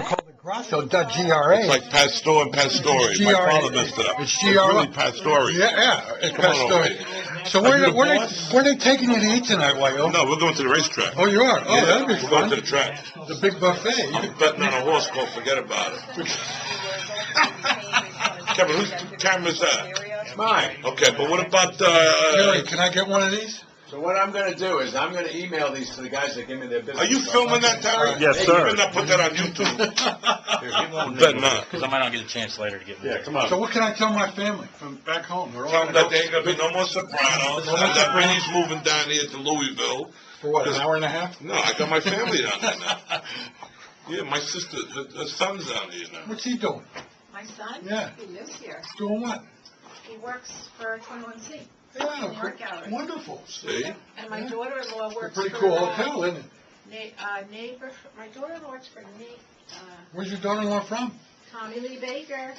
people call it Grasso, dot G-R-A. It's like Pastor and Pastore. My GRA. father messed it up. It's really GRA. Pastore. Yeah, yeah, it's Come on Pastore. over. So Are where, you the where they, boss? where they taking you to eat tonight, Wayo? No, we're going to the racetrack. Oh, you are? Oh, Yeah, that'd be We're going to the track. The big buffet. You I'm betting on a horse called Forget About It. Kevin, whose camera's that? Mine. Okay, but what about, Harry, uh, can I get one of these? So what I'm gonna do is I'm gonna email these to the guys that give me their business. are you filming that, Terry? Yes, Hey, sir. You better not put that on YouTube. Bet not. Because I might not get a chance later to get. Yeah, come on. So what can I tell my family from back home? They're all Tell them that there ain't gonna be no more Sopranos, No more and that Sopranos. Moving down here to Louisville. For what, an hour and a half? No, I got my family down there now. Yeah, my sister, the, the son's down here now. What's he doing? My son? Yeah. He lives here. Doing what? He works for 21C. Yeah, Art gallery. wonderful. See? And my daughter-in-law It's a works pretty for, cool uh, hotel, isn't it? Na- uh, neighbor, my daughter-in-law works for Na- uh, Where's your daughter-in-law from? Tommy Lee Baker.